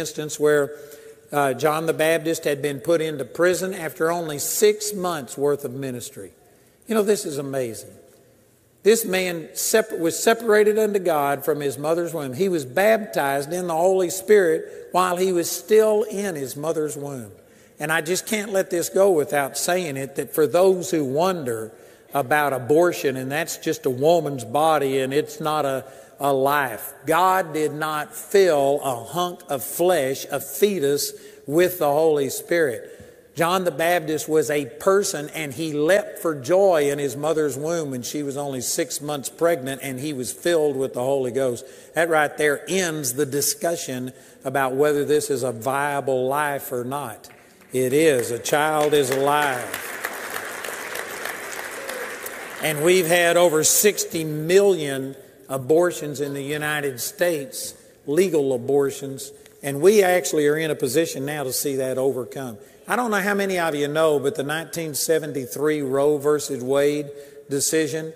instance where uh, John the Baptist had been put into prison after only six months worth of ministry. You know, this is amazing. This man was separated unto God from his mother's womb. He was baptized in the Holy Spirit while he was still in his mother's womb. And I just can't let this go without saying it that for those who wonder about abortion, and that's just a woman's body and it's not a, a life, God did not fill a hunk of flesh, a fetus, with the Holy Spirit. John the Baptist was a person and he leapt for joy in his mother's womb when she was only six months pregnant and he was filled with the Holy Ghost. That right there ends the discussion about whether this is a viable life or not. It is. A child is alive. And we've had over 60 million abortions in the United States, legal abortions, and we actually are in a position now to see that overcome. I don't know how many of you know, but the 1973 Roe versus Wade decision,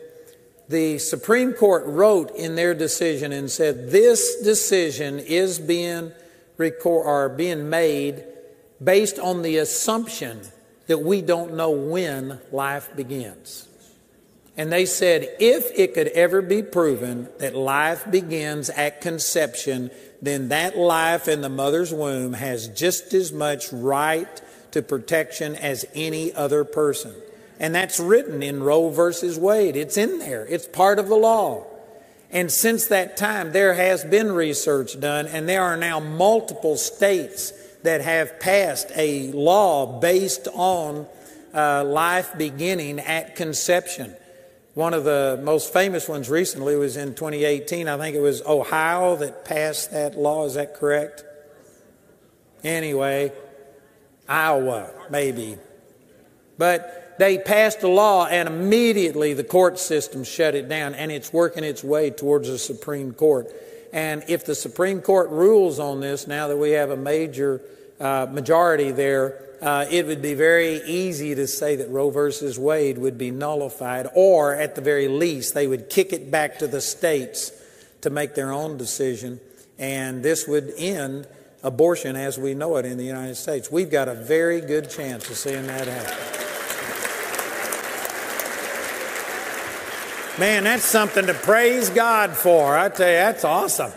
the Supreme Court wrote in their decision and said this decision is being record, or being made based on the assumption that we don't know when life begins. And they said if it could ever be proven that life begins at conception, then that life in the mother's womb has just as much right to protection as any other person. And that's written in Roe versus Wade. It's in there, it's part of the law. And since that time, there has been research done, and there are now multiple states that have passed a law based on uh, life beginning at conception. One of the most famous ones recently was in 2018. I think it was Ohio that passed that law. Is that correct? Anyway, Iowa, maybe. But they passed a law, and immediately the court system shut it down, and it's working its way towards the Supreme Court. And if the Supreme Court rules on this, now that we have a major uh, majority there, uh, it would be very easy to say that Roe versus Wade would be nullified, or at the very least, they would kick it back to the states to make their own decision, and this would end abortion as we know it in the United States. We've got a very good chance of seeing that happen. Man, that's something to praise God for. I tell you, that's awesome.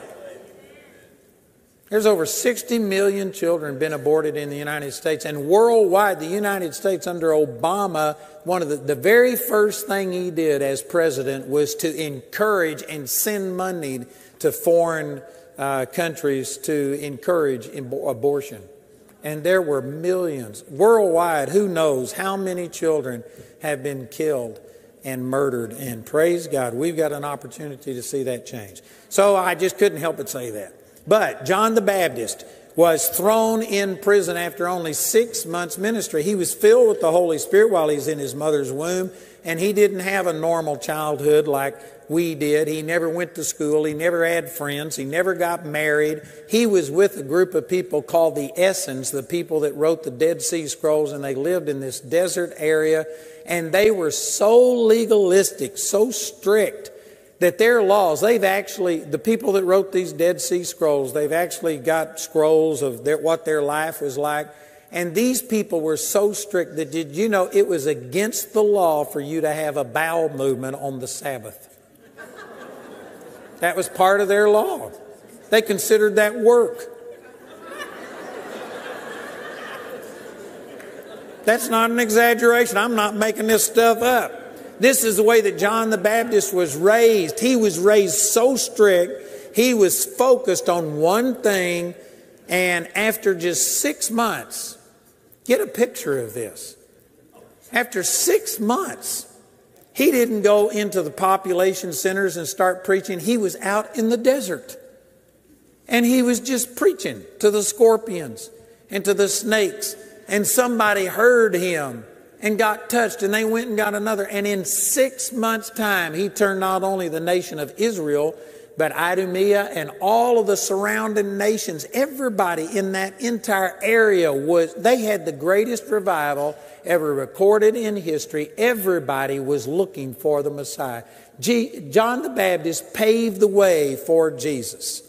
There's over 60 million children been aborted in the United States, and worldwide, the United States under Obama, one of the, the very first thing he did as president was to encourage and send money to foreign uh, countries to encourage abortion. And there were millions worldwide. Who knows how many children have been killed and murdered? And praise God, we've got an opportunity to see that change. So I just couldn't help but say that. But John the Baptist was thrown in prison after only six months' ministry. He was filled with the Holy Spirit while he's in his mother's womb, and he didn't have a normal childhood like we did. He never went to school. He never had friends. He never got married. He was with a group of people called the Essenes, the people that wrote the Dead Sea Scrolls, and they lived in this desert area. And they were so legalistic, so strict, that their laws, they've actually, the people that wrote these Dead Sea Scrolls, they've actually got scrolls of their, what their life was like. And these people were so strict that did you know it was against the law for you to have a bowel movement on the Sabbath? That was part of their law. They considered that work. That's not an exaggeration. I'm not making this stuff up. This is the way that John the Baptist was raised. He was raised so strict, he was focused on one thing, and after just six months, get a picture of this. After six months, he didn't go into the population centers and start preaching. He was out in the desert. And he was just preaching to the scorpions and to the snakes. And somebody heard him and got touched, and they went and got another. And in six months' time, he turned not only the nation of Israel, but Idumea and all of the surrounding nations, everybody in that entire area was, they had the greatest revival ever recorded in history. Everybody was looking for the Messiah. G- John the Baptist paved the way for Jesus.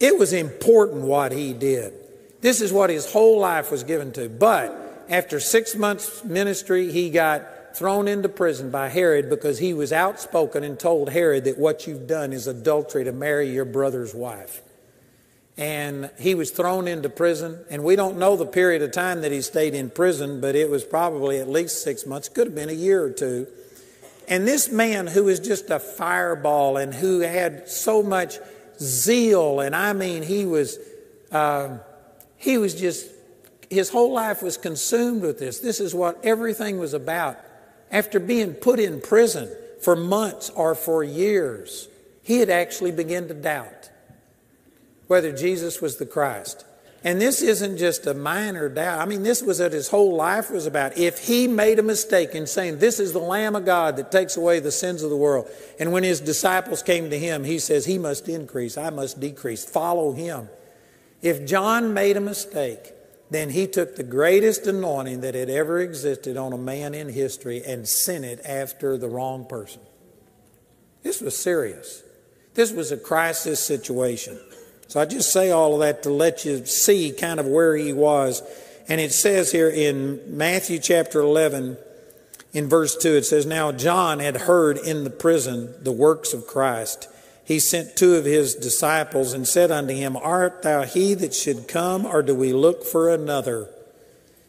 It was important what he did. This is what his whole life was given to. But after six months' ministry, he got thrown into prison by Herod because he was outspoken and told Herod that what you've done is adultery to marry your brother's wife. And he was thrown into prison. And we don't know the period of time that he stayed in prison, but it was probably at least six months, could have been a year or two. And this man who was just a fireball and who had so much zeal, and I mean, he was, uh, he was just, his whole life was consumed with this. This is what everything was about. After being put in prison for months or for years, he had actually begun to doubt whether Jesus was the Christ. And this isn't just a minor doubt. I mean, this was what his whole life was about. If he made a mistake in saying, This is the Lamb of God that takes away the sins of the world, and when his disciples came to him, he says, He must increase, I must decrease. Follow him. If John made a mistake, then he took the greatest anointing that had ever existed on a man in history and sent it after the wrong person. This was serious. This was a crisis situation. So I just say all of that to let you see kind of where he was. And it says here in Matthew chapter 11, in verse 2, it says, Now John had heard in the prison the works of Christ. He sent two of his disciples and said unto him, Art thou he that should come, or do we look for another?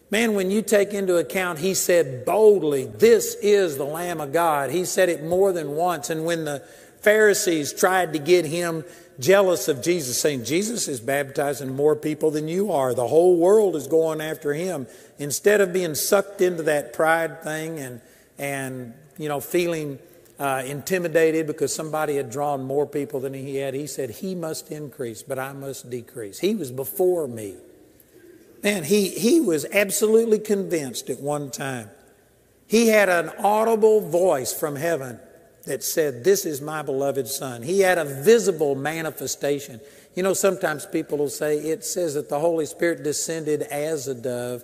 Man, when you take into account, he said boldly, This is the Lamb of God. He said it more than once. And when the Pharisees tried to get him jealous of Jesus, saying, Jesus is baptizing more people than you are. The whole world is going after him. Instead of being sucked into that pride thing and, and you know, feeling uh, intimidated because somebody had drawn more people than he had, he said, He must increase, but I must decrease. He was before me. Man, he, he was absolutely convinced at one time. He had an audible voice from heaven that said, This is my beloved Son. He had a visible manifestation. You know, sometimes people will say it says that the Holy Spirit descended as a dove,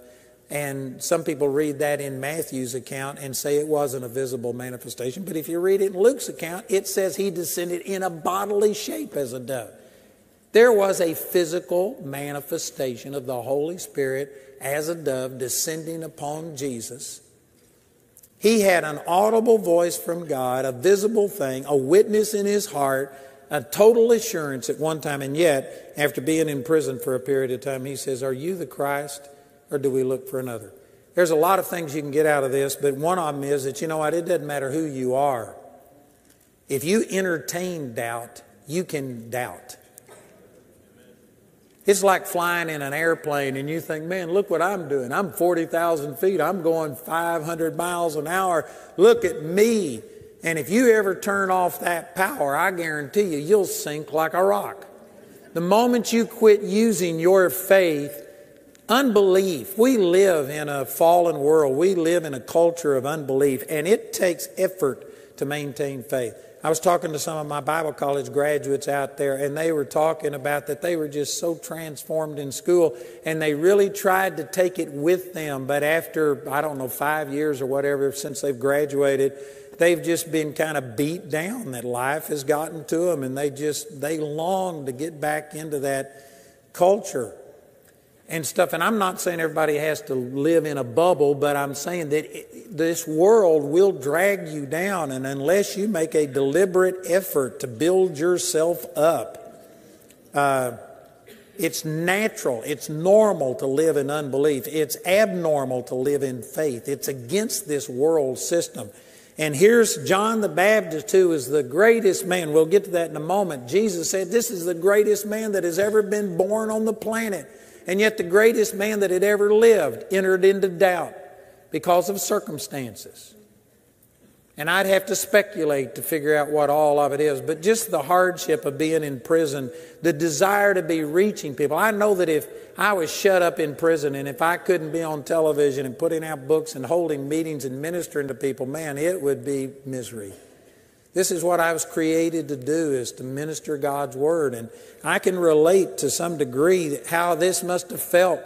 and some people read that in Matthew's account and say it wasn't a visible manifestation. But if you read it in Luke's account, it says he descended in a bodily shape as a dove. There was a physical manifestation of the Holy Spirit as a dove descending upon Jesus. He had an audible voice from God, a visible thing, a witness in his heart, a total assurance at one time. And yet, after being in prison for a period of time, he says, Are you the Christ or do we look for another? There's a lot of things you can get out of this, but one of them is that, you know what, it doesn't matter who you are. If you entertain doubt, you can doubt. It's like flying in an airplane and you think, man, look what I'm doing. I'm 40,000 feet. I'm going 500 miles an hour. Look at me. And if you ever turn off that power, I guarantee you, you'll sink like a rock. The moment you quit using your faith, unbelief, we live in a fallen world. We live in a culture of unbelief, and it takes effort to maintain faith. I was talking to some of my Bible college graduates out there, and they were talking about that they were just so transformed in school, and they really tried to take it with them. But after, I don't know, five years or whatever since they've graduated, they've just been kind of beat down that life has gotten to them, and they just, they long to get back into that culture and stuff. And I'm not saying everybody has to live in a bubble, but I'm saying that it, this world will drag you down. And unless you make a deliberate effort to build yourself up, uh, it's natural, it's normal to live in unbelief. It's abnormal to live in faith. It's against this world system. And here's John the Baptist, who is the greatest man. We'll get to that in a moment. Jesus said, This is the greatest man that has ever been born on the planet. And yet, the greatest man that had ever lived entered into doubt because of circumstances. And I'd have to speculate to figure out what all of it is. But just the hardship of being in prison, the desire to be reaching people. I know that if I was shut up in prison and if I couldn't be on television and putting out books and holding meetings and ministering to people, man, it would be misery. This is what I was created to do is to minister God's word and I can relate to some degree how this must have felt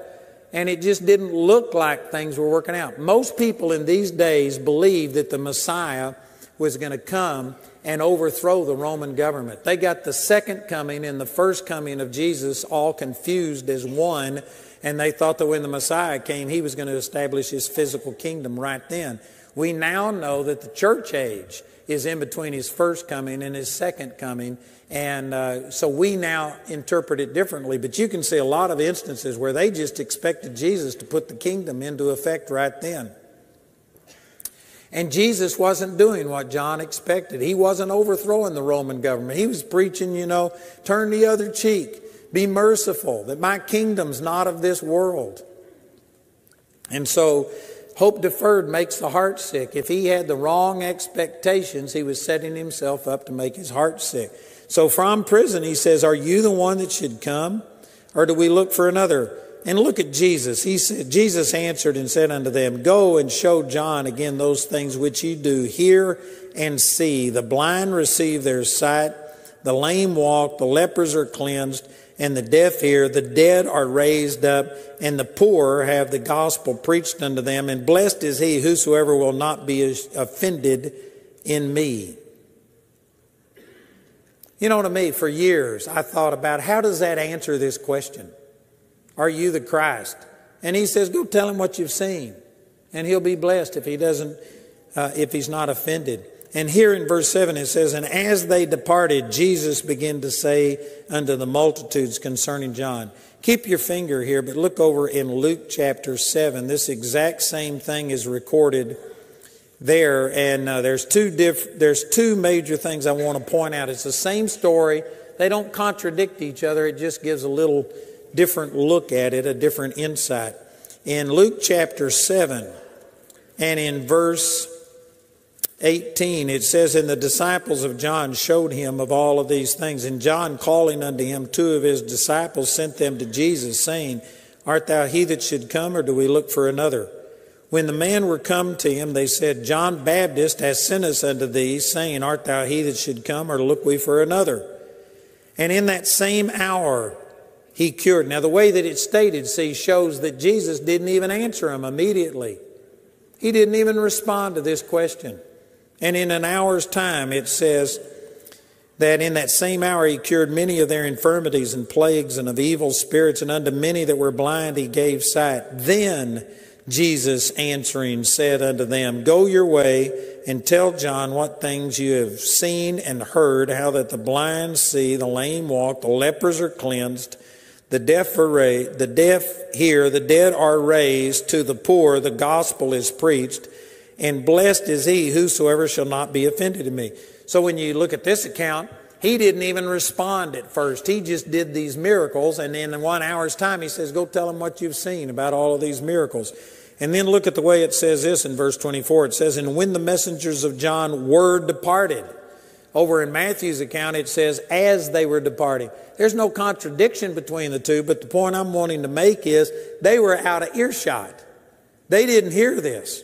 and it just didn't look like things were working out. Most people in these days believe that the Messiah was going to come and overthrow the Roman government. They got the second coming and the first coming of Jesus all confused as one, and they thought that when the Messiah came, he was going to establish his physical kingdom right then. We now know that the church age is in between his first coming and his second coming, and uh, so we now interpret it differently. But you can see a lot of instances where they just expected Jesus to put the kingdom into effect right then. And Jesus wasn't doing what John expected. He wasn't overthrowing the Roman government. He was preaching, you know, turn the other cheek, be merciful, that my kingdom's not of this world. And so, hope deferred makes the heart sick. If he had the wrong expectations, he was setting himself up to make his heart sick. So, from prison, he says, Are you the one that should come? Or do we look for another? And look at Jesus. He said, Jesus answered and said unto them, Go and show John again those things which you do, hear and see. The blind receive their sight, the lame walk, the lepers are cleansed, and the deaf hear, the dead are raised up, and the poor have the gospel preached unto them. And blessed is he whosoever will not be offended in me. You know, to me, for years, I thought about how does that answer this question? Are you the Christ? And he says, Go tell him what you've seen. And he'll be blessed if he doesn't, uh, if he's not offended. And here in verse 7 it says, And as they departed, Jesus began to say unto the multitudes concerning John. Keep your finger here, but look over in Luke chapter 7. This exact same thing is recorded there. And uh, there's, two diff- there's two major things I want to point out. It's the same story, they don't contradict each other, it just gives a little different look at it, a different insight. In Luke chapter 7 and in verse 18, it says, And the disciples of John showed him of all of these things. And John, calling unto him two of his disciples, sent them to Jesus, saying, Art thou he that should come, or do we look for another? When the men were come to him, they said, John Baptist has sent us unto thee, saying, Art thou he that should come, or look we for another? And in that same hour, he cured. Now, the way that it's stated, see, shows that Jesus didn't even answer him immediately. He didn't even respond to this question. And in an hour's time, it says that in that same hour he cured many of their infirmities and plagues and of evil spirits, and unto many that were blind he gave sight. Then Jesus answering said unto them, Go your way and tell John what things you have seen and heard, how that the blind see, the lame walk, the lepers are cleansed the deaf are raised, the deaf hear, the dead are raised, to the poor the gospel is preached, and blessed is he whosoever shall not be offended in me. So when you look at this account, he didn't even respond at first. He just did these miracles, and then in one hour's time, he says, Go tell them what you've seen about all of these miracles. And then look at the way it says this in verse 24. It says, And when the messengers of John were departed, over in Matthew's account, it says, as they were departing. There's no contradiction between the two, but the point I'm wanting to make is they were out of earshot. They didn't hear this.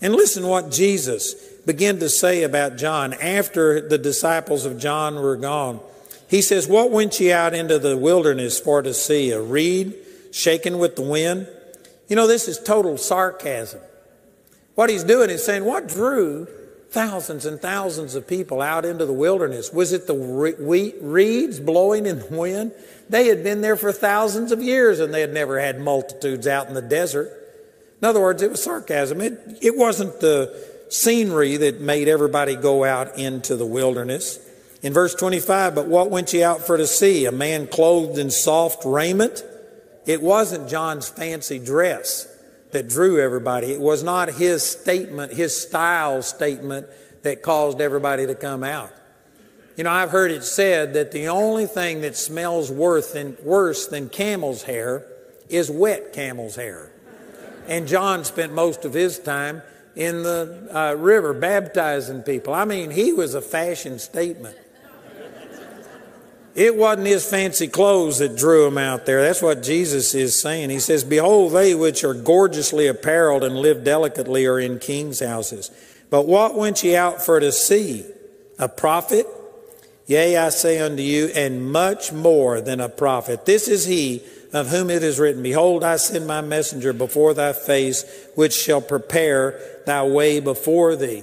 And listen what Jesus began to say about John after the disciples of John were gone. He says, What went ye out into the wilderness for to see? A reed shaken with the wind? You know, this is total sarcasm. What he's doing is saying, What drew thousands and thousands of people out into the wilderness. Was it the reeds blowing in the wind? They had been there for thousands of years and they had never had multitudes out in the desert. In other words, it was sarcasm. It, it wasn't the scenery that made everybody go out into the wilderness. In verse 25, but what went ye out for to see? A man clothed in soft raiment? It wasn't John's fancy dress that drew everybody. It was not his statement, his style statement that caused everybody to come out. You know, I've heard it said that the only thing that smells worse than, worse than camel's hair is wet camel's hair. And John spent most of his time in the uh, river baptizing people. I mean, he was a fashion statement. It wasn't his fancy clothes that drew him out there. That's what Jesus is saying. He says, Behold, they which are gorgeously apparelled and live delicately are in kings' houses. But what went ye out for to see? A prophet? Yea, I say unto you, and much more than a prophet. This is he of whom it is written, Behold, I send my messenger before thy face, which shall prepare thy way before thee.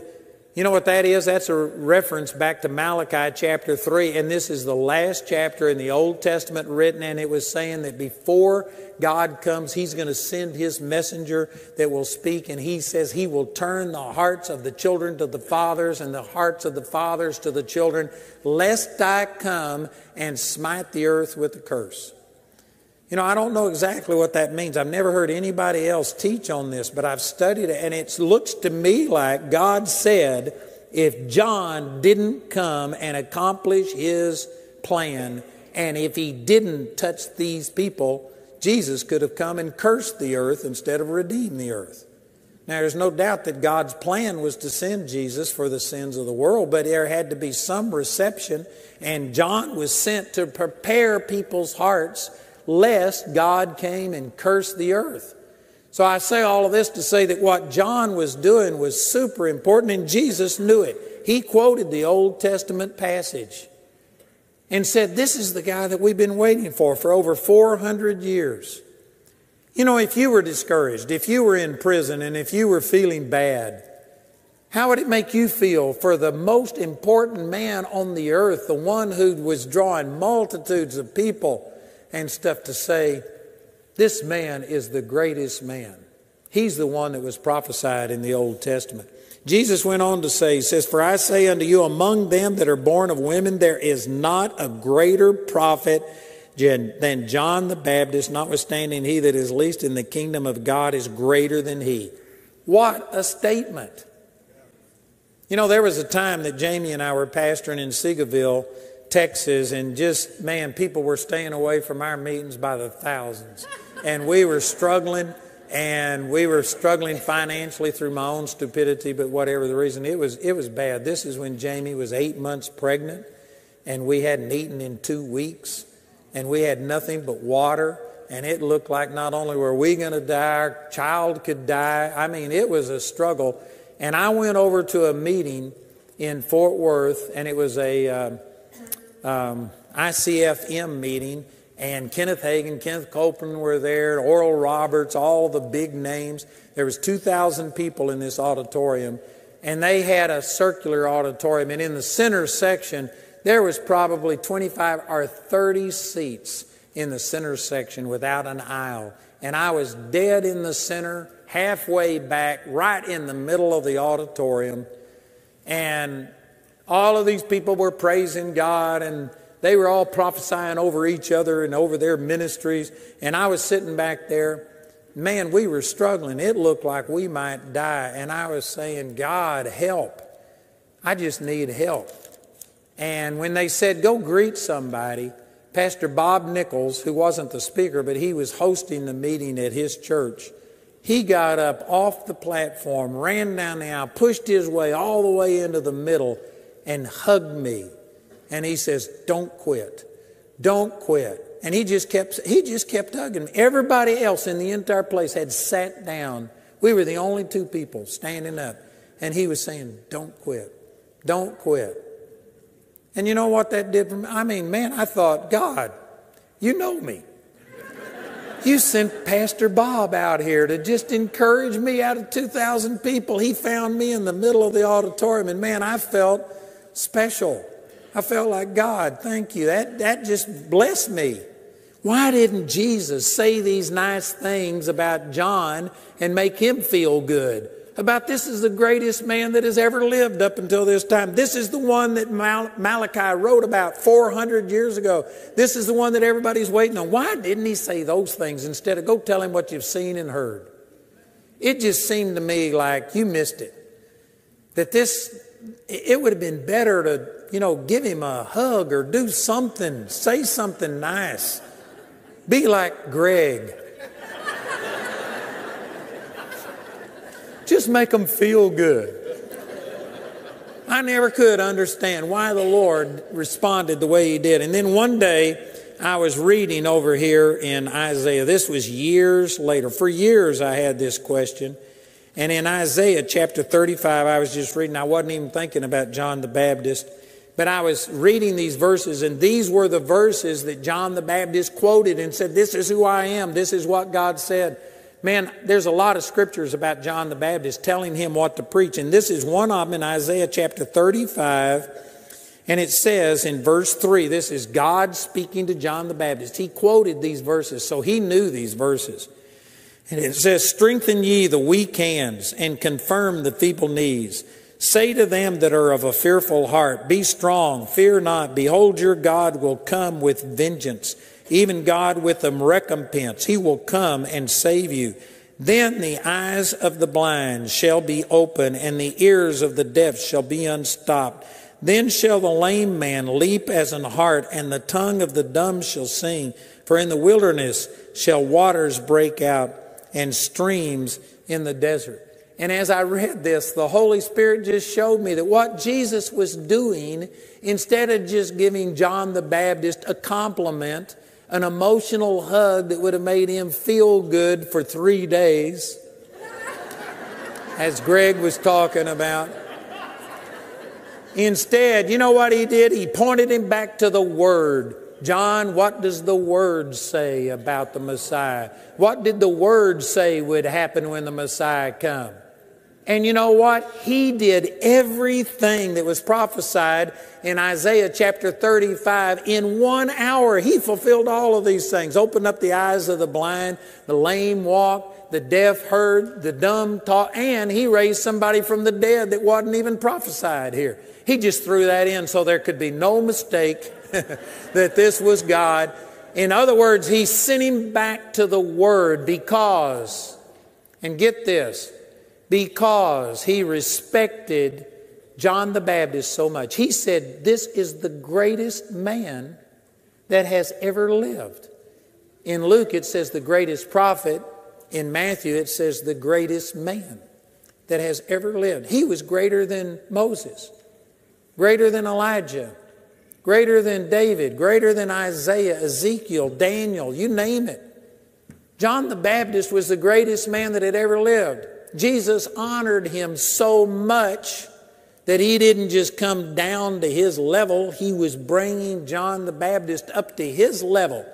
You know what that is? That's a reference back to Malachi chapter 3. And this is the last chapter in the Old Testament written. And it was saying that before God comes, He's going to send His messenger that will speak. And He says He will turn the hearts of the children to the fathers and the hearts of the fathers to the children, lest I come and smite the earth with a curse. You know, I don't know exactly what that means. I've never heard anybody else teach on this, but I've studied it, and it looks to me like God said if John didn't come and accomplish his plan, and if he didn't touch these people, Jesus could have come and cursed the earth instead of redeemed the earth. Now, there's no doubt that God's plan was to send Jesus for the sins of the world, but there had to be some reception, and John was sent to prepare people's hearts lest God came and cursed the earth. So I say all of this to say that what John was doing was super important, and Jesus knew it. He quoted the Old Testament passage and said, This is the guy that we've been waiting for for over 400 years. You know, if you were discouraged, if you were in prison, and if you were feeling bad, how would it make you feel for the most important man on the earth, the one who was drawing multitudes of people? And stuff to say, this man is the greatest man. He's the one that was prophesied in the Old Testament. Jesus went on to say, He says, For I say unto you, among them that are born of women, there is not a greater prophet than John the Baptist, notwithstanding he that is least in the kingdom of God is greater than he. What a statement. You know, there was a time that Jamie and I were pastoring in Seagoville, Texas, and just, man, people were staying away from our meetings by the thousands. And we were struggling, and we were struggling financially through my own stupidity, but whatever the reason, it was, it was bad. This is when Jamie was eight months pregnant, and we hadn't eaten in two weeks, and we had nothing but water. And it looked like not only were we going to die, our child could die. I mean, it was a struggle. And I went over to a meeting in Fort Worth, and it was a. Uh, um, ICFM meeting, and Kenneth Hagin, Kenneth Copeland were there, Oral Roberts, all the big names. There was 2,000 people in this auditorium, and they had a circular auditorium, and in the center section, there was probably 25 or 30 seats in the center section without an aisle. And I was dead in the center, halfway back, right in the middle of the auditorium. And all of these people were praising God and they were all prophesying over each other and over their ministries. And I was sitting back there. Man, we were struggling. It looked like we might die. And I was saying, God, help. I just need help. And when they said, go greet somebody, Pastor Bob Nichols, who wasn't the speaker, but he was hosting the meeting at his church, he got up off the platform, ran down the aisle, pushed his way all the way into the middle, and hugged me. And he says, Don't quit. Don't quit. And he just kept he just kept hugging me. Everybody else in the entire place had sat down. We were the only two people standing up. And he was saying, Don't quit. Don't quit. And you know what that did for me? I mean, man, I thought, God, you know me. You sent Pastor Bob out here to just encourage me out of 2,000 people. He found me in the middle of the auditorium, and man, I felt special. I felt like, God, thank you. That, that just blessed me. Why didn't Jesus say these nice things about John and make him feel good? About this is the greatest man that has ever lived up until this time. This is the one that Mal- Malachi wrote about 400 years ago. This is the one that everybody's waiting on. Why didn't he say those things instead of go tell him what you've seen and heard? It just seemed to me like you missed it. That this it would have been better to, you know, give him a hug or do something, say something nice. Be like Greg. Just make them feel good. I never could understand why the Lord responded the way He did. And then one day, I was reading over here in Isaiah. This was years later. For years, I had this question. And in Isaiah chapter 35, I was just reading, I wasn't even thinking about John the Baptist, but I was reading these verses, and these were the verses that John the Baptist quoted and said, This is who I am, this is what God said. Man, there's a lot of scriptures about John the Baptist telling him what to preach, and this is one of them in Isaiah chapter 35. And it says in verse 3, this is God speaking to John the Baptist. He quoted these verses, so he knew these verses. And it says, Strengthen ye the weak hands and confirm the feeble knees. Say to them that are of a fearful heart, Be strong, fear not. Behold, your God will come with vengeance, even God with a recompense. He will come and save you. Then the eyes of the blind shall be open, and the ears of the deaf shall be unstopped. Then shall the lame man leap as an hart, and the tongue of the dumb shall sing. For in the wilderness shall waters break out, and streams in the desert. And as I read this, the Holy Spirit just showed me that what Jesus was doing, instead of just giving John the Baptist a compliment, an emotional hug that would have made him feel good for three days, as Greg was talking about. Instead, you know what he did? He pointed him back to the Word. John, what does the Word say about the Messiah? What did the Word say would happen when the Messiah come? And you know what? He did everything that was prophesied in Isaiah chapter 35 in one hour. He fulfilled all of these things. Opened up the eyes of the blind, the lame walked, the deaf heard, the dumb taught, and he raised somebody from the dead that wasn't even prophesied here. He just threw that in so there could be no mistake that this was God. In other words, he sent him back to the Word because, and get this, because he respected John the Baptist so much. He said, This is the greatest man that has ever lived. In Luke, it says the greatest prophet. In Matthew, it says the greatest man that has ever lived. He was greater than Moses, greater than Elijah, greater than David, greater than Isaiah, Ezekiel, Daniel, you name it. John the Baptist was the greatest man that had ever lived. Jesus honored him so much that he didn't just come down to his level, he was bringing John the Baptist up to his level.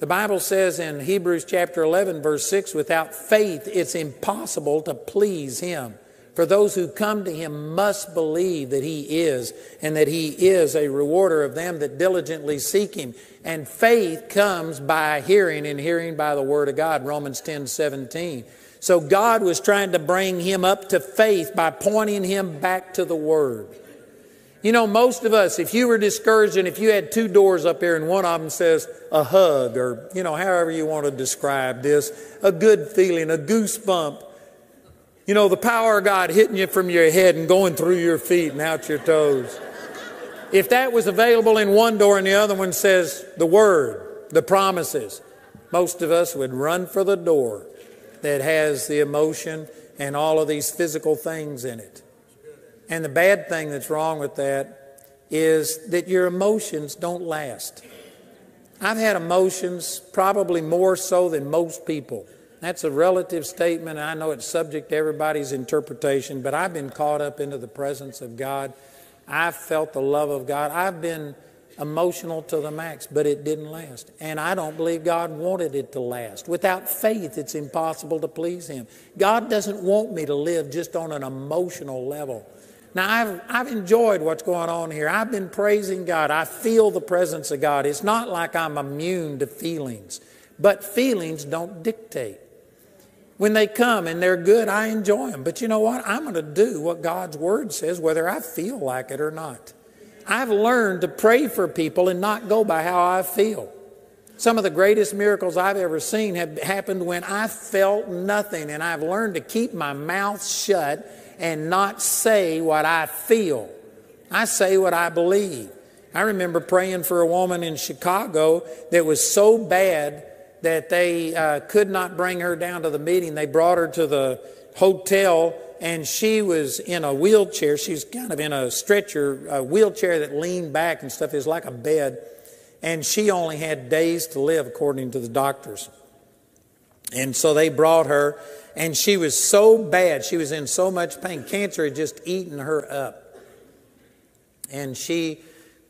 The Bible says in Hebrews chapter 11, verse 6, without faith it's impossible to please him. For those who come to him must believe that he is, and that he is a rewarder of them that diligently seek him. And faith comes by hearing, and hearing by the word of God, Romans 10 17. So God was trying to bring him up to faith by pointing him back to the Word. You know, most of us, if you were discouraged and if you had two doors up here and one of them says a hug or, you know, however you want to describe this, a good feeling, a goosebump, you know, the power of God hitting you from your head and going through your feet and out your toes. If that was available in one door and the other one says the Word, the promises, most of us would run for the door that has the emotion and all of these physical things in it. And the bad thing that's wrong with that is that your emotions don't last. I've had emotions probably more so than most people. That's a relative statement. I know it's subject to everybody's interpretation, but I've been caught up into the presence of God. I've felt the love of God. I've been emotional to the max, but it didn't last. And I don't believe God wanted it to last. Without faith, it's impossible to please Him. God doesn't want me to live just on an emotional level. Now, I've, I've enjoyed what's going on here. I've been praising God. I feel the presence of God. It's not like I'm immune to feelings, but feelings don't dictate. When they come and they're good, I enjoy them. But you know what? I'm going to do what God's Word says, whether I feel like it or not. I've learned to pray for people and not go by how I feel. Some of the greatest miracles I've ever seen have happened when I felt nothing, and I've learned to keep my mouth shut and not say what I feel. I say what I believe. I remember praying for a woman in Chicago that was so bad that they uh, could not bring her down to the meeting. They brought her to the hotel and she was in a wheelchair. She was kind of in a stretcher, a wheelchair that leaned back and stuff. Was like a bed. And she only had days to live, according to the doctors. And so they brought her, and she was so bad. She was in so much pain. Cancer had just eaten her up. And she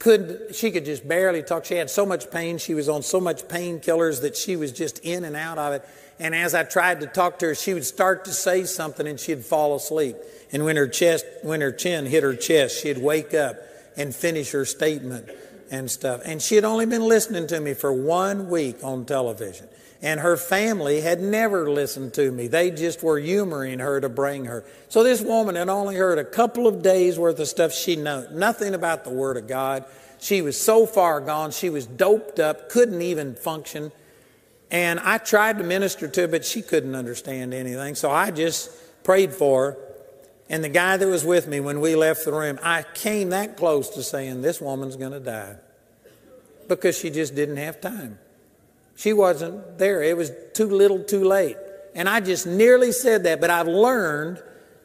could she could just barely talk. She had so much pain. She was on so much painkillers that she was just in and out of it. And as I tried to talk to her, she would start to say something and she'd fall asleep. And when her chest, when her chin hit her chest, she'd wake up and finish her statement and stuff. And she had only been listening to me for one week on television. And her family had never listened to me. They just were humoring her to bring her. So this woman had only heard a couple of days worth of stuff. She knew nothing about the Word of God. She was so far gone. She was doped up, couldn't even function. And I tried to minister to her, but she couldn't understand anything. So I just prayed for her. And the guy that was with me when we left the room, I came that close to saying, This woman's going to die. Because she just didn't have time. She wasn't there. It was too little, too late. And I just nearly said that, but I've learned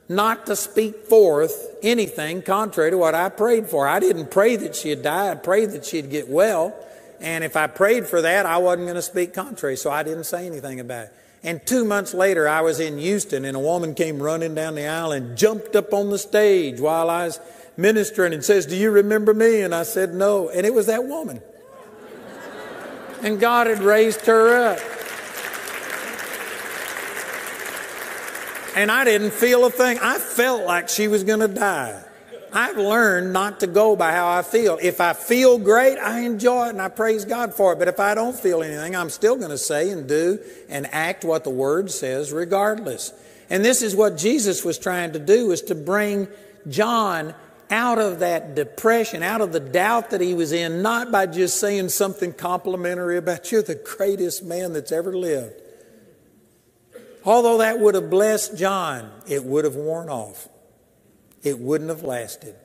not to speak forth anything contrary to what I prayed for. I didn't pray that she'd die, I prayed that she'd get well. And if I prayed for that, I wasn't going to speak contrary, so I didn't say anything about it. And two months later, I was in Houston, and a woman came running down the aisle and jumped up on the stage while I was ministering and says, Do you remember me? And I said, No. And it was that woman and God had raised her up. And I didn't feel a thing. I felt like she was going to die. I've learned not to go by how I feel. If I feel great, I enjoy it and I praise God for it. But if I don't feel anything, I'm still going to say and do and act what the Word says regardless. And this is what Jesus was trying to do, is to bring John out of that depression, out of the doubt that he was in, not by just saying something complimentary about you're the greatest man that's ever lived. Although that would have blessed John, it would have worn off. It wouldn't have lasted.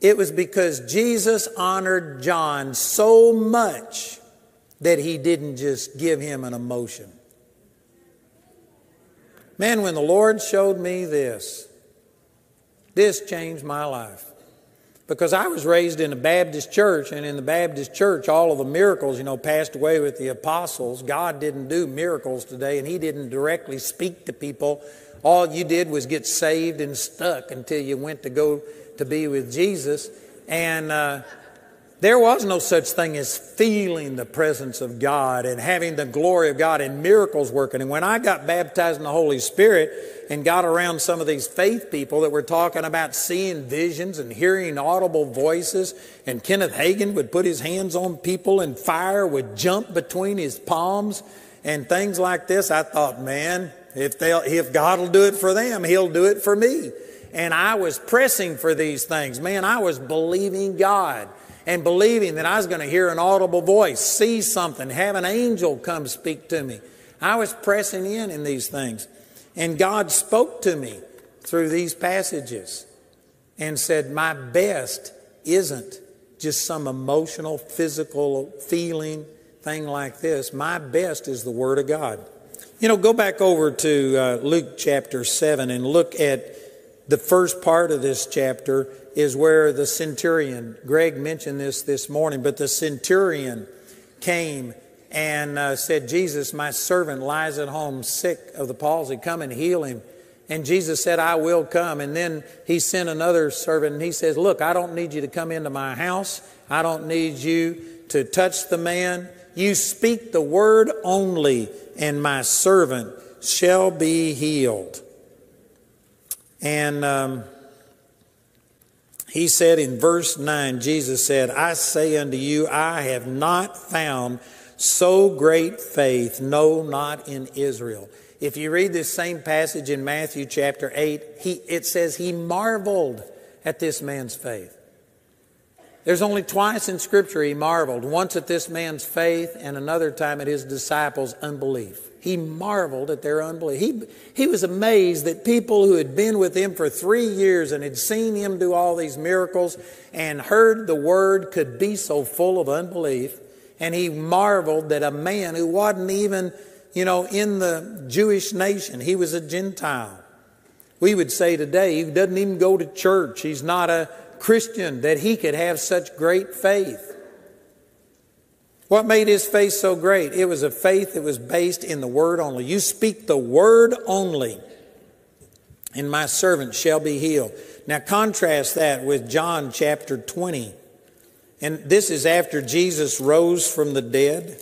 It was because Jesus honored John so much that he didn't just give him an emotion. Man, when the Lord showed me this, this changed my life because I was raised in a Baptist church, and in the Baptist church, all of the miracles, you know, passed away with the apostles. God didn't do miracles today, and He didn't directly speak to people. All you did was get saved and stuck until you went to go to be with Jesus. And uh, there was no such thing as feeling the presence of God and having the glory of God and miracles working. And when I got baptized in the Holy Spirit and got around some of these faith people that were talking about seeing visions and hearing audible voices, and Kenneth Hagin would put his hands on people and fire would jump between his palms and things like this, I thought, man, if, if God will do it for them, He'll do it for me. And I was pressing for these things. Man, I was believing God and believing that I was going to hear an audible voice, see something, have an angel come speak to me. I was pressing in in these things. And God spoke to me through these passages and said, My best isn't just some emotional, physical feeling thing like this. My best is the Word of God. You know, go back over to uh, Luke chapter 7 and look at the first part of this chapter is where the centurion, Greg mentioned this this morning, but the centurion came and uh, said, Jesus, my servant lies at home sick of the palsy. Come and heal him. And Jesus said, I will come. And then he sent another servant and he says, Look, I don't need you to come into my house. I don't need you to touch the man. You speak the word only, and my servant shall be healed. And um, he said in verse 9, Jesus said, I say unto you, I have not found so great faith, no, not in Israel. If you read this same passage in Matthew chapter 8, he, it says he marveled at this man's faith. There's only twice in Scripture he marveled once at this man's faith, and another time at his disciples' unbelief. He marveled at their unbelief. He, he was amazed that people who had been with him for three years and had seen him do all these miracles and heard the word could be so full of unbelief. And he marveled that a man who wasn't even, you know, in the Jewish nation, he was a Gentile. We would say today, he doesn't even go to church, he's not a Christian, that he could have such great faith. What made his faith so great? It was a faith that was based in the word only. You speak the word only, and my servant shall be healed. Now, contrast that with John chapter 20 And this is after Jesus rose from the dead.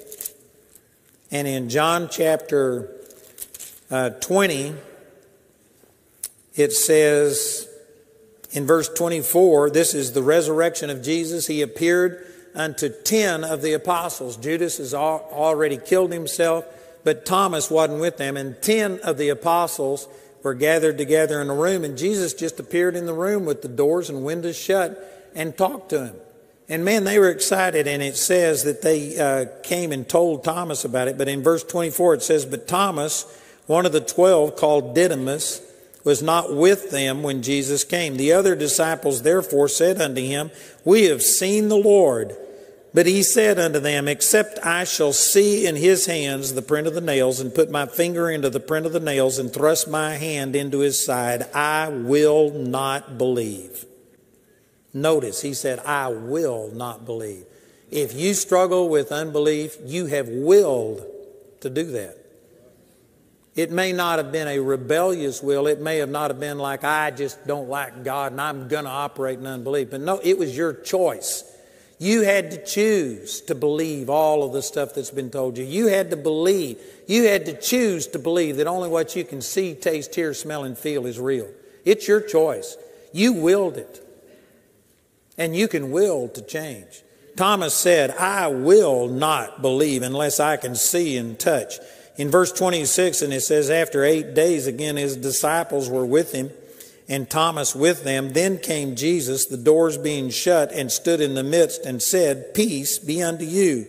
And in John chapter uh, 20, it says in verse 24, this is the resurrection of Jesus. He appeared unto 10 of the apostles. Judas has already killed himself, but Thomas wasn't with them. And 10 of the apostles were gathered together in a room, and Jesus just appeared in the room with the doors and windows shut and talked to him. And man, they were excited, and it says that they uh, came and told Thomas about it. But in verse 24, it says, But Thomas, one of the twelve, called Didymus, was not with them when Jesus came. The other disciples therefore said unto him, We have seen the Lord. But he said unto them, Except I shall see in his hands the print of the nails, and put my finger into the print of the nails, and thrust my hand into his side, I will not believe. Notice, he said, I will not believe. If you struggle with unbelief, you have willed to do that. It may not have been a rebellious will. It may have not have been like, I just don't like God and I'm going to operate in unbelief. But no, it was your choice. You had to choose to believe all of the stuff that's been told you. You had to believe. You had to choose to believe that only what you can see, taste, hear, smell, and feel is real. It's your choice. You willed it. And you can will to change. Thomas said, I will not believe unless I can see and touch. In verse 26, and it says, After eight days, again, his disciples were with him, and Thomas with them. Then came Jesus, the doors being shut, and stood in the midst, and said, Peace be unto you.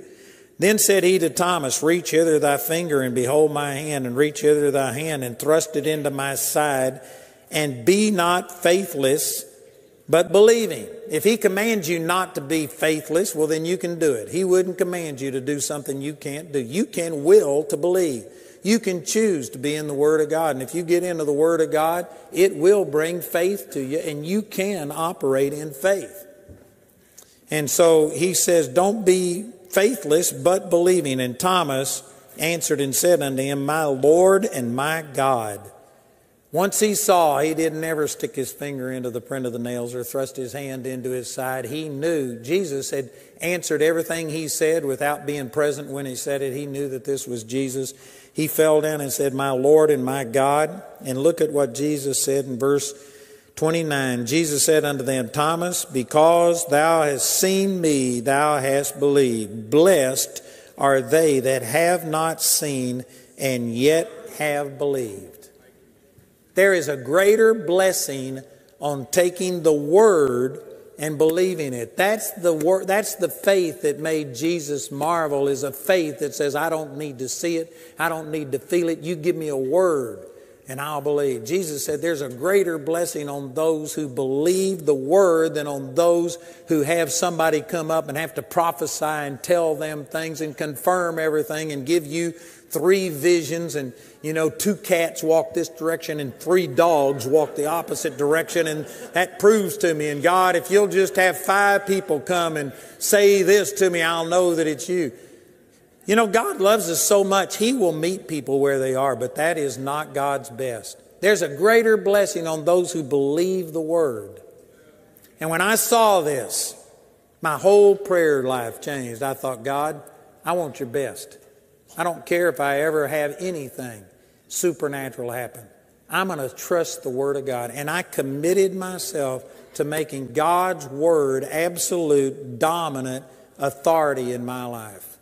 Then said he to Thomas, Reach hither thy finger, and behold my hand, and reach hither thy hand, and thrust it into my side, and be not faithless, but believing. If he commands you not to be faithless, well, then you can do it. He wouldn't command you to do something you can't do. You can will to believe. You can choose to be in the Word of God. And if you get into the Word of God, it will bring faith to you, and you can operate in faith. And so he says, Don't be faithless, but believing. And Thomas answered and said unto him, My Lord and my God. Once he saw, he didn't ever stick his finger into the print of the nails or thrust his hand into his side. He knew Jesus had answered everything he said without being present when he said it. He knew that this was Jesus. He fell down and said, My Lord and my God. And look at what Jesus said in verse 29. Jesus said unto them, Thomas, because thou hast seen me, thou hast believed. Blessed are they that have not seen and yet have believed. There is a greater blessing on taking the word and believing it. That's the word, that's the faith that made Jesus marvel is a faith that says, I don't need to see it. I don't need to feel it. You give me a word and I'll believe. Jesus said there's a greater blessing on those who believe the word than on those who have somebody come up and have to prophesy and tell them things and confirm everything and give you three visions and you know two cats walk this direction and three dogs walk the opposite direction and that proves to me. And god if you'll just have five people come and say this to me i'll know that it's you. You know god loves us so much he will meet people where they are but that is not god's best. There's a greater blessing on those who believe the word. And when i saw this my whole prayer life changed. I thought god i want your best. I don't care if I ever have anything supernatural happen. I'm going to trust the Word of God. And I committed myself to making God's Word absolute, dominant authority in my life.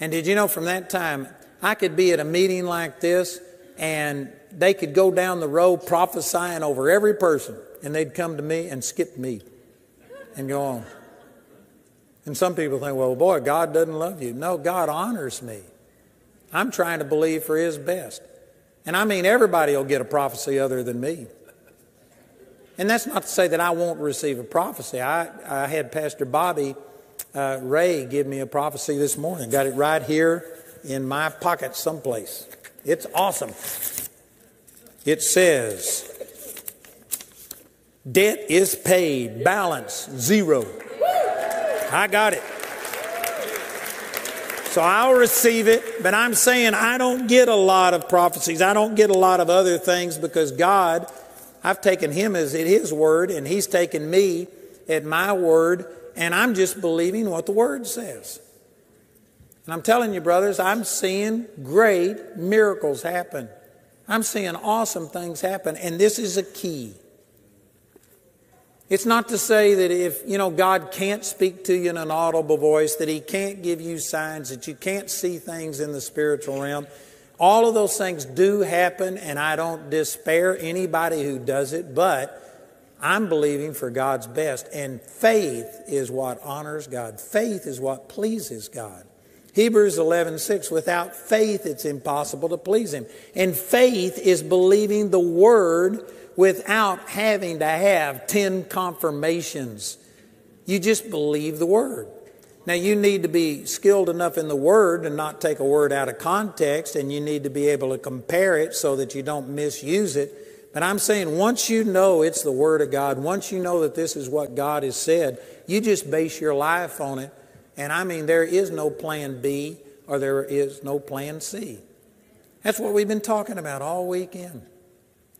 And did you know from that time, I could be at a meeting like this and they could go down the road prophesying over every person and they'd come to me and skip me and go on. And some people think, well, boy, God doesn't love you. No, God honors me. I'm trying to believe for His best. And I mean, everybody will get a prophecy other than me. And that's not to say that I won't receive a prophecy. I, I had Pastor Bobby uh, Ray give me a prophecy this morning. Got it right here in my pocket someplace. It's awesome. It says, Debt is paid, balance zero. I got it. So I'll receive it, but I'm saying I don't get a lot of prophecies. I don't get a lot of other things because God, I've taken Him as at His word, and He's taken me at my word, And I'm just believing what the Word says. And I'm telling you, brothers, I'm seeing great miracles happen. I'm seeing awesome things happen. And this is a key. It's not to say that if, you know, God can't speak to you in an audible voice, that He can't give you signs, that you can't see things in the spiritual realm. All of those things do happen, and I don't despair anybody who does it, but I'm believing for God's best. And faith is what honors God, faith is what pleases God. Hebrews 11, 6, without faith it's impossible to please Him. And faith is believing the Word without having to have 10 confirmations. You just believe the word. Now, you need to be skilled enough in the word and not take a word out of context, and you need to be able to compare it so that you don't misuse it. But I'm saying once you know it's the word of God, once you know that this is what God has said, you just base your life on it. And I mean, there is no plan B or there is no plan C. That's what we've been talking about all weekend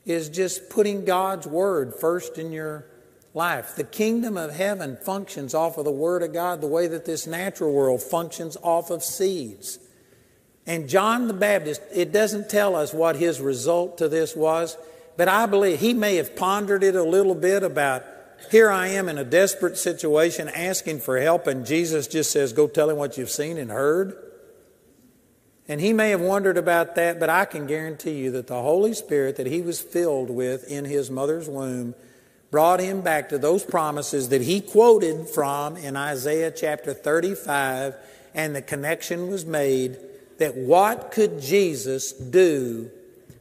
is just putting God's word first in your life. The kingdom of heaven functions off of the word of God the way that this natural world functions off of seeds. And John the Baptist, it doesn't tell us what his result to this was, but I believe he may have pondered it a little bit about here I am in a desperate situation asking for help, and Jesus just says, Go tell him what you've seen and heard. And he may have wondered about that, but I can guarantee you that the Holy Spirit that he was filled with in his mother's womb brought him back to those promises that he quoted from in Isaiah chapter 35, and the connection was made that what could Jesus do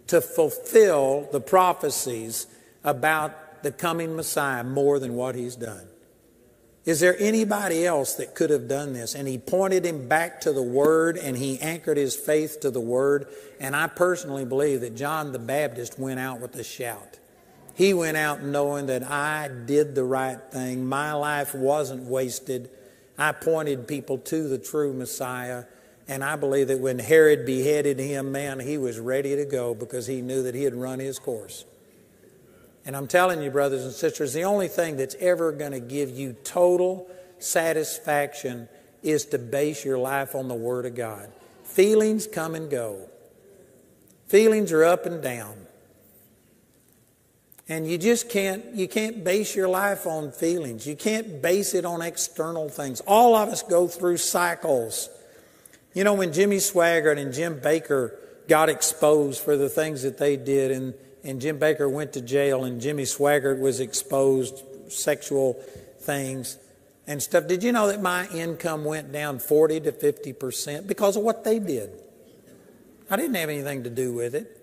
to fulfill the prophecies about the coming Messiah more than what he's done? Is there anybody else that could have done this? And he pointed him back to the Word and he anchored his faith to the Word. And I personally believe that John the Baptist went out with a shout. He went out knowing that I did the right thing. My life wasn't wasted. I pointed people to the true Messiah. And I believe that when Herod beheaded him, man, he was ready to go because he knew that he had run his course. And I'm telling you, brothers and sisters, the only thing that's ever going to give you total satisfaction is to base your life on the Word of God. Feelings come and go, feelings are up and down. And you just can't, you can't base your life on feelings. You can't base it on external things. All of us go through cycles. You know, when Jimmy Swaggart and Jim Bakker got exposed for the things that they did and and Jim Bakker went to jail, and Jimmy Swaggart was exposed sexual things and stuff. Did you know that my income went down 40 to 50 percent because of what they did? I didn't have anything to do with it.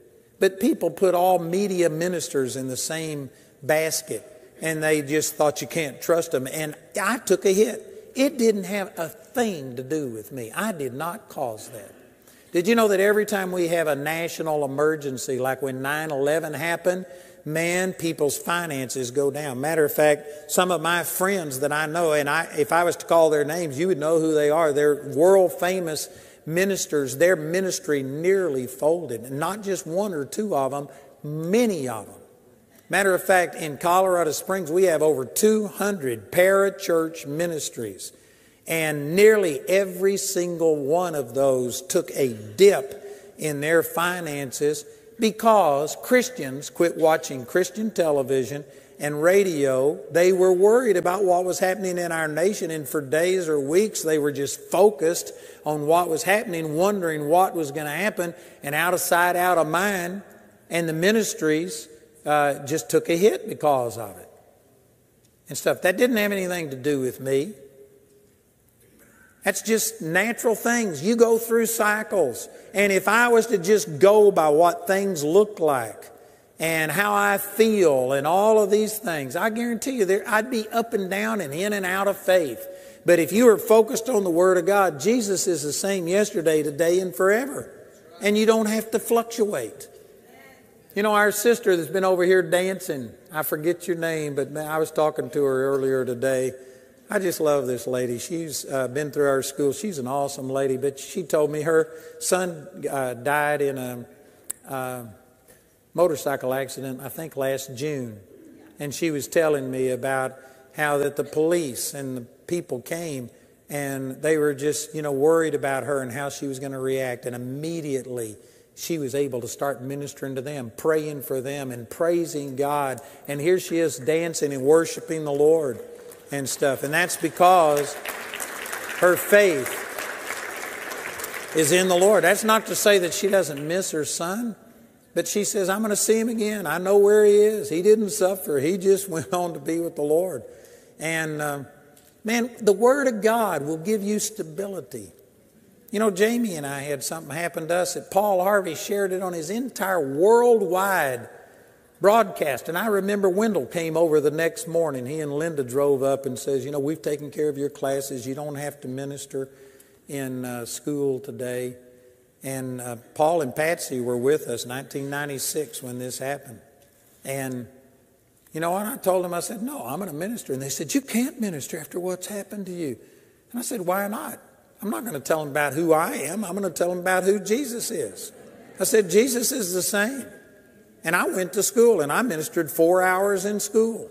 But people put all media ministers in the same basket, and they just thought you can't trust them. And I took a hit. It didn't have a thing to do with me. I did not cause that. Did you know that every time we have a national emergency, like when 9 11 happened, man, people's finances go down. Matter of fact, some of my friends that I know, and I, if I was to call their names, you would know who they are. They're world famous ministers. Their ministry nearly folded. And not just one or two of them, many of them. Matter of fact, in Colorado Springs, we have over 200 parachurch ministries. And nearly every single one of those took a dip in their finances because Christians quit watching Christian television and radio. They were worried about what was happening in our nation, and for days or weeks they were just focused on what was happening, wondering what was going to happen, and out of sight, out of mind. And the ministries uh, just took a hit because of it and stuff. That didn't have anything to do with me. That's just natural things. You go through cycles. And if I was to just go by what things look like and how I feel and all of these things, I guarantee you there, I'd be up and down and in and out of faith. But if you are focused on the Word of God, Jesus is the same yesterday, today, and forever. And you don't have to fluctuate. You know, our sister that's been over here dancing, I forget your name, but I was talking to her earlier today. I just love this lady. She's uh, been through our school. She's an awesome lady, but she told me her son uh, died in a uh, motorcycle accident, I think last June. And she was telling me about how that the police and the people came and they were just, you know, worried about her and how she was going to react. And immediately she was able to start ministering to them, praying for them, and praising God. And here she is dancing and worshiping the Lord and stuff. And that's because her faith is in the Lord. That's not to say that she doesn't miss her son, but she says, I'm going to see him again. I know where he is. He didn't suffer, he just went on to be with the Lord. And uh, man, the Word of God will give you stability. You know, Jamie and I had something happen to us that Paul Harvey shared it on his entire worldwide broadcast. And I remember Wendell came over the next morning. He and Linda drove up and says, You know, we've taken care of your classes. You don't have to minister in uh, school today. And uh, Paul and Patsy were with us 1996 when this happened. And you know what? I told them, I said, No, I'm going to minister. And they said, You can't minister after what's happened to you. And I said, Why not? I'm not going to tell them about who I am. I'm going to tell them about who Jesus is. I said, Jesus is the same. And I went to school and I ministered four hours in school.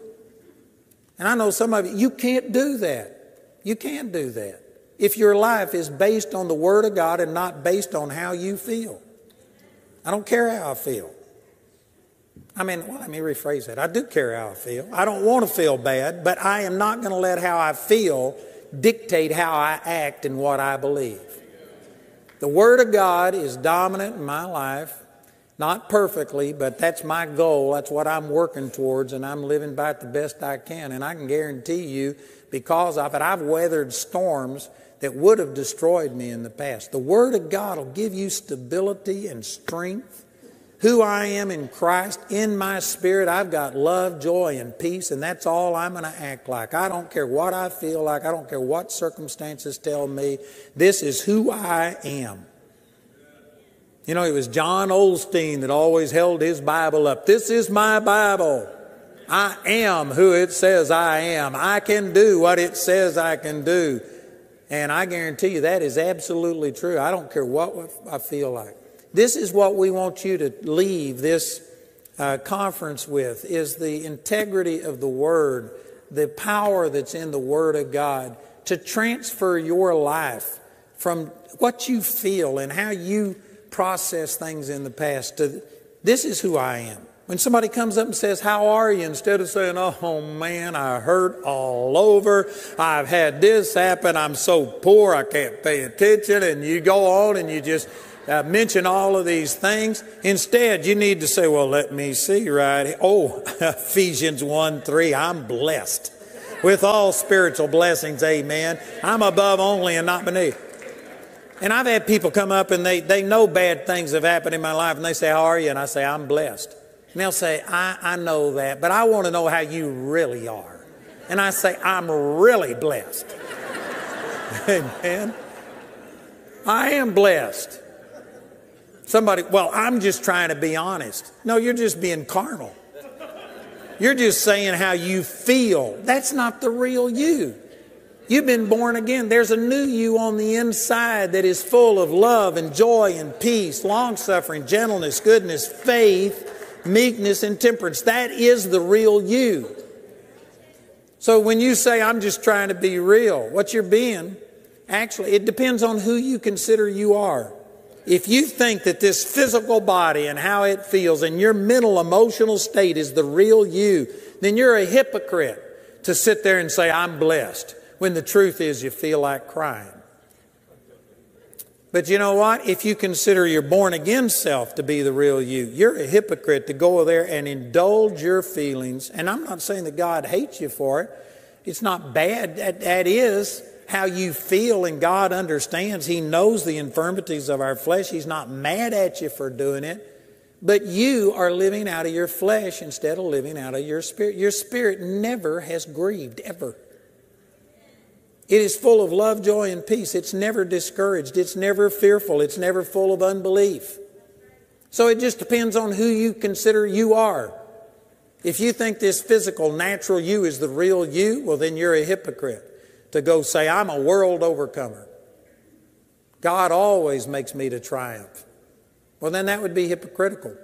And I know some of you, you can't do that. You can't do that if your life is based on the Word of God and not based on how you feel. I don't care how I feel. I mean, well, let me rephrase that. I do care how I feel. I don't want to feel bad, but I am not going to let how I feel dictate how I act and what I believe. The Word of God is dominant in my life, not perfectly, but that's my goal. That's what I'm working towards, and I'm living by it the best I can. And I can guarantee you, because of it, I've weathered storms that would have destroyed me in the past. The Word of God will give you stability and strength who I am in Christ, in my spirit, I've got love, joy, and peace, and that's all I'm going to act like. I don't care what I feel like, I don't care what circumstances tell me. This is who I am. You know, it was John Osteen that always held his Bible up. This is my Bible. I am who it says I am. I can do what it says I can do. And I guarantee you that is absolutely true. I don't care what I feel like. This is what we want you to leave this uh, conference with is the integrity of the Word, the power that's in the Word of God to transfer your life from what you feel and how you process things in the past to this is who I am. When somebody comes up and says, How are you? instead of saying, Oh man, I hurt all over. I've had this happen. I'm so poor. I can't pay attention. And you go on and you just uh, mention all of these things. Instead, you need to say, well, let me see right. Oh, Ephesians 1 3, I'm blessed with all spiritual blessings. Amen. I'm above only and not beneath. And I've had people come up and they, they know bad things have happened in my life and they say, How are you? And I say, I'm blessed. And they'll say, I, I know that, but I want to know how you really are. And I say, I'm really blessed. Amen. I am blessed. Somebody, well, I'm just trying to be honest. No, you're just being carnal. You're just saying how you feel. That's not the real you. You've been born again. There's a new you on the inside that is full of love and joy and peace, long suffering, gentleness, goodness, faith, meekness, and temperance. That is the real you. So when you say, I'm just trying to be real, what you're being, actually, it depends on who you consider you are if you think that this physical body and how it feels and your mental emotional state is the real you, then you're a hypocrite to sit there and say, I'm blessed, when the truth is you feel like crying. But you know what? If you consider your born again self to be the real you, you're a hypocrite to go there and indulge your feelings. And I'm not saying that God hates you for it. It's not bad. that, that is how you feel, and God understands. He knows the infirmities of our flesh. He's not mad at you for doing it. But you are living out of your flesh instead of living out of your spirit. Your spirit never has grieved, ever. It is full of love, joy, and peace. It's never discouraged. It's never fearful. It's never full of unbelief. So it just depends on who you consider you are. If you think this physical, natural you is the real you, well, then you're a hypocrite to go say, I'm a world overcomer. God always makes me to triumph. Well, then that would be hypocritical.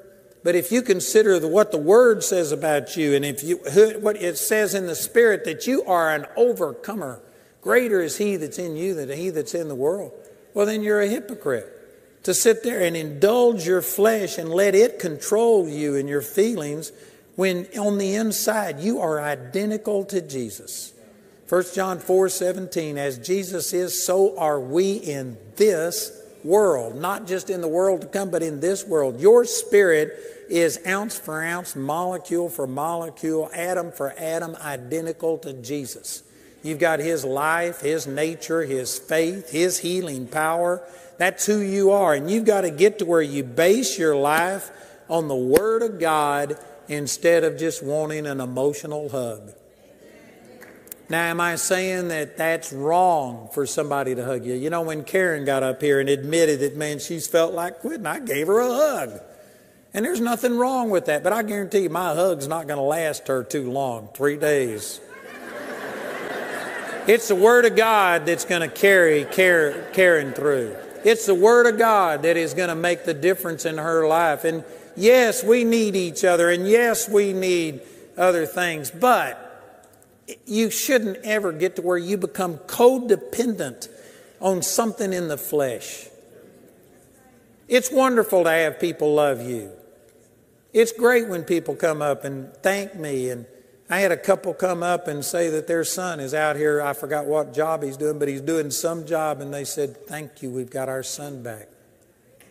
But if you consider the, what the Word says about you, and if you what it says in the Spirit that you are an overcomer Greater is he that's in you than he that's in the world. Well, then you're a hypocrite. To sit there and indulge your flesh and let it control you and your feelings when on the inside you are identical to Jesus. 1 John 4 17, as Jesus is, so are we in this world, not just in the world to come, but in this world. Your spirit is ounce for ounce, molecule for molecule, atom for atom, identical to Jesus. You've got His life, His nature, His faith, His healing power. That's who you are. And you've got to get to where you base your life on the Word of God instead of just wanting an emotional hug. Now, am I saying that that's wrong for somebody to hug you? You know, when Karen got up here and admitted that, man, she's felt like quitting, I gave her a hug. And there's nothing wrong with that, but I guarantee you my hug's not going to last her too long three days. It's the Word of God that's going to carry Karen through. It's the Word of God that is going to make the difference in her life. And yes, we need each other, and yes, we need other things, but you shouldn't ever get to where you become codependent on something in the flesh. It's wonderful to have people love you. It's great when people come up and thank me. And I had a couple come up and say that their son is out here. I forgot what job he's doing, but he's doing some job. And they said, Thank you, we've got our son back.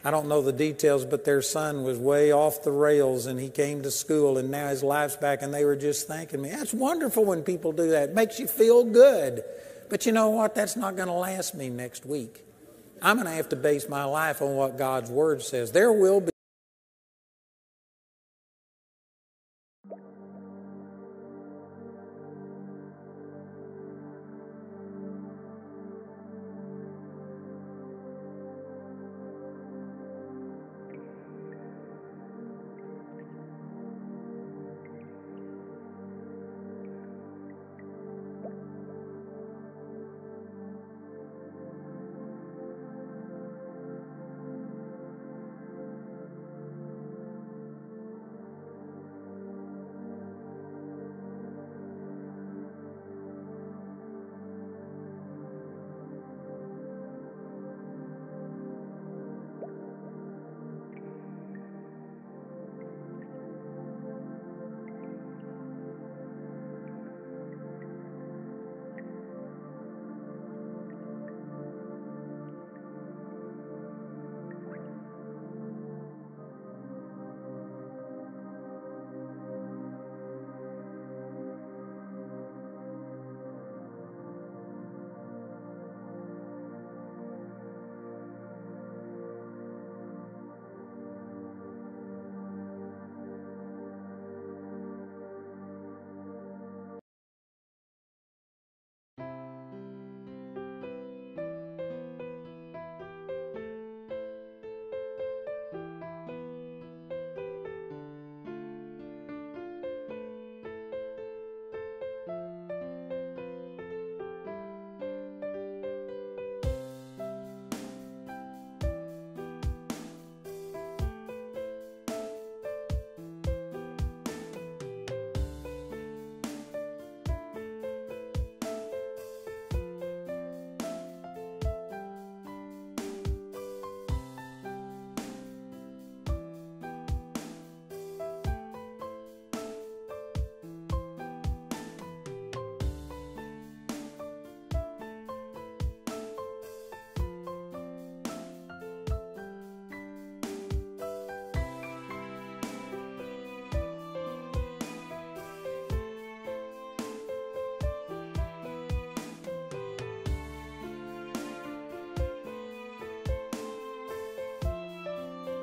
I don't know the details, but their son was way off the rails and he came to school and now his life's back and they were just thanking me. That's wonderful when people do that. It makes you feel good. But you know what? That's not going to last me next week. I'm going to have to base my life on what God's Word says. There will be